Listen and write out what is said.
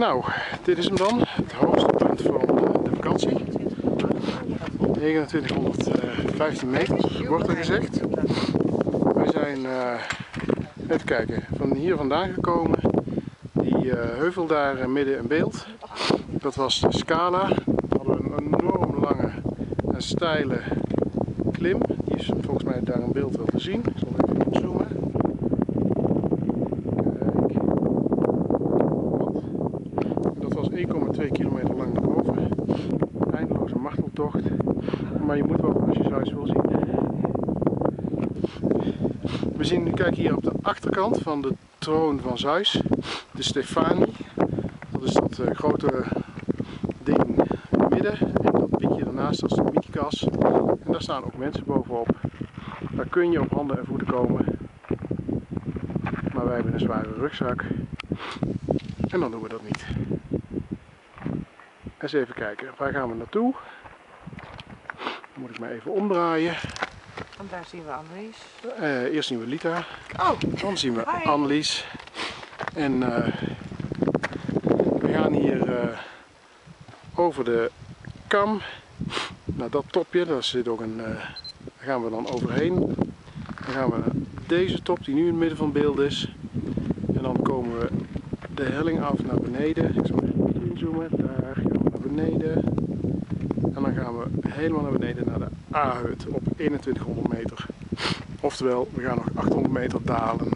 Nou, dit is hem dan, het hoogste punt van de vakantie. 2915 meter, wordt er gezegd. Wij zijn, eh, even kijken, van hier vandaan gekomen. Die eh, heuvel daar eh, midden in beeld, dat was de Scala. We hadden een enorm lange en steile klim. Die is volgens mij daar in beeld wel te zien. Ik zal even. 3,2 kilometer lang naar boven. Eindeloze machteltocht, Maar je moet wel als je Zeist wil zien. We zien, kijk hier op de achterkant van de troon van Zeus. De Stefani. Dat is dat uh, grote ding in het midden. En dat piekje daarnaast, dat is de pietkas. En daar staan ook mensen bovenop. Daar kun je op handen en voeten komen. Maar wij hebben een zware rugzak. En dan doen we dat niet. Eens even kijken, waar gaan we naartoe? Dan moet ik me even omdraaien. En daar zien we Annelies. Eh, eerst zien we Lita, Oh, dan zien we Hi. Annelies. En eh, we gaan hier eh, over de kam naar dat topje. Daar zit ook een, daar gaan we dan overheen. Dan gaan we naar deze top die nu in het midden van beeld is. En dan komen we de helling af naar beneden. Ik zal even inzoomen. Daar gaan we naar beneden. En dan gaan we helemaal naar beneden naar de A-hut op 2100 meter. Oftewel, we gaan nog 800 meter dalen